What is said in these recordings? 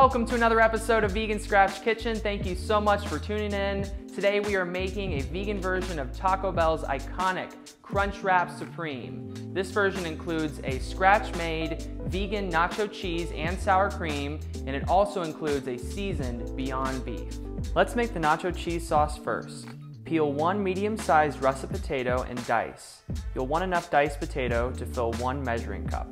welcome to another episode of Vegan Scratch Kitchen. Thank you so much for tuning in. Today we are making a vegan version of Taco Bell's iconic Crunchwrap Supreme. This version includes a scratch-made vegan nacho cheese and sour cream, and it also includes a seasoned Beyond Beef. Let's make the nacho cheese sauce first. Peel one medium-sized russet potato and dice. You'll want enough diced potato to fill one measuring cup.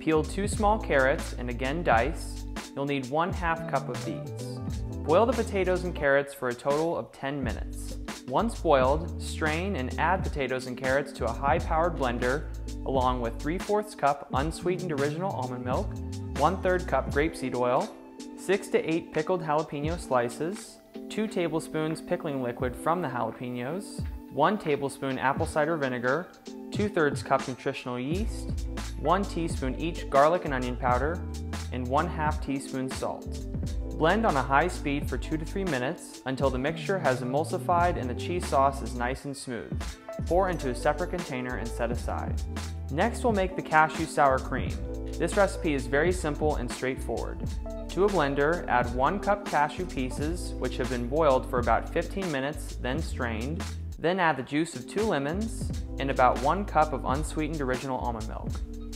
Peel two small carrots and again dice. You'll need one half cup of these. Boil the potatoes and carrots for a total of 10 minutes. Once boiled, strain and add potatoes and carrots to a high-powered blender along with 3 4 cup unsweetened original almond milk, 1 3 cup grapeseed oil, 6 to 8 pickled jalapeno slices, 2 tablespoons pickling liquid from the jalapenos, 1 tablespoon apple cider vinegar, 2 thirds cup nutritional yeast, 1 teaspoon each garlic and onion powder, and 1 half teaspoon salt. Blend on a high speed for 2 to 3 minutes until the mixture has emulsified and the cheese sauce is nice and smooth. Pour into a separate container and set aside. Next we'll make the cashew sour cream. This recipe is very simple and straightforward. To a blender, add 1 cup cashew pieces, which have been boiled for about 15 minutes, then strained. Then add the juice of 2 lemons and about 1 cup of unsweetened original almond milk.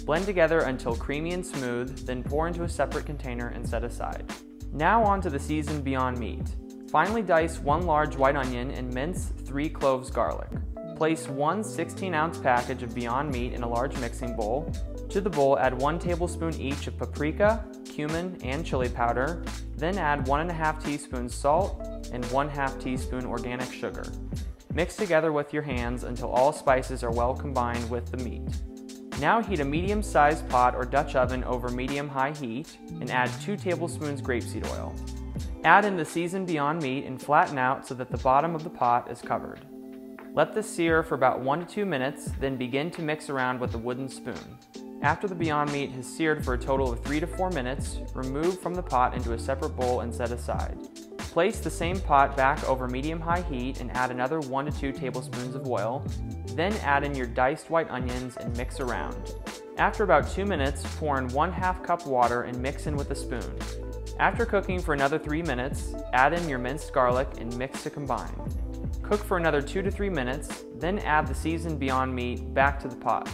Blend together until creamy and smooth, then pour into a separate container and set aside. Now on to the seasoned Beyond Meat. Finely dice one large white onion and mince three cloves garlic. Place one 16 ounce package of Beyond Meat in a large mixing bowl. To the bowl, add one tablespoon each of paprika, cumin, and chili powder. Then add one and a half teaspoons salt and one half teaspoon organic sugar. Mix together with your hands until all spices are well combined with the meat. Now heat a medium-sized pot or Dutch oven over medium-high heat and add 2 tablespoons grapeseed oil. Add in the seasoned Beyond Meat and flatten out so that the bottom of the pot is covered. Let this sear for about 1 to 2 minutes, then begin to mix around with a wooden spoon. After the Beyond Meat has seared for a total of 3 to 4 minutes, remove from the pot into a separate bowl and set aside. Place the same pot back over medium-high heat and add another 1 to 2 tablespoons of oil. Then add in your diced white onions and mix around. After about 2 minutes, pour in 1 half cup water and mix in with a spoon. After cooking for another 3 minutes, add in your minced garlic and mix to combine. Cook for another 2 to 3 minutes, then add the seasoned Beyond Meat back to the pot.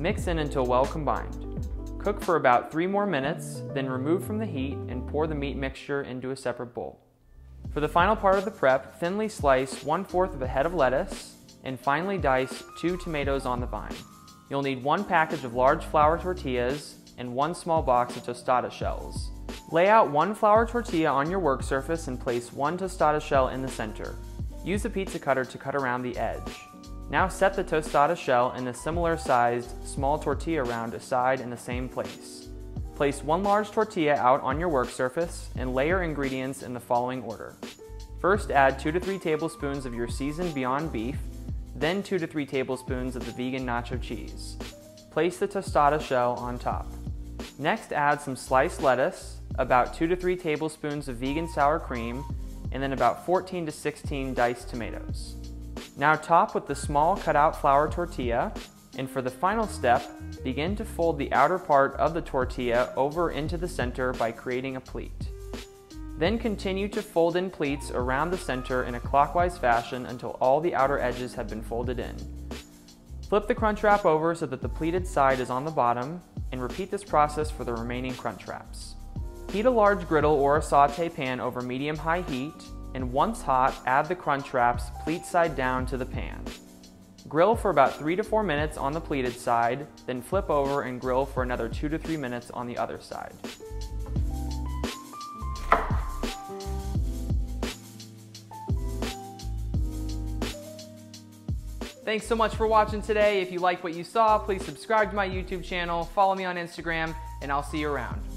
Mix in until well combined. Cook for about 3 more minutes, then remove from the heat and pour the meat mixture into a separate bowl. For the final part of the prep, thinly slice 1 4th of a head of lettuce and finely dice 2 tomatoes on the vine. You'll need one package of large flour tortillas and one small box of tostada shells. Lay out one flour tortilla on your work surface and place one tostada shell in the center. Use a pizza cutter to cut around the edge. Now set the tostada shell in a similar sized small tortilla round aside in the same place. Place one large tortilla out on your work surface and layer ingredients in the following order. First add 2 to 3 tablespoons of your seasoned Beyond Beef, then 2 to 3 tablespoons of the vegan nacho cheese. Place the tostada shell on top. Next add some sliced lettuce, about 2 to 3 tablespoons of vegan sour cream, and then about 14 to 16 diced tomatoes. Now top with the small cut out flour tortilla and for the final step, begin to fold the outer part of the tortilla over into the center by creating a pleat. Then continue to fold in pleats around the center in a clockwise fashion until all the outer edges have been folded in. Flip the crunch wrap over so that the pleated side is on the bottom, and repeat this process for the remaining crunch wraps. Heat a large griddle or a saute pan over medium-high heat, and once hot, add the crunch wraps pleat side down to the pan. Grill for about 3 to 4 minutes on the pleated side, then flip over and grill for another 2 to 3 minutes on the other side. Thanks so much for watching today. If you like what you saw, please subscribe to my YouTube channel, follow me on Instagram, and I'll see you around.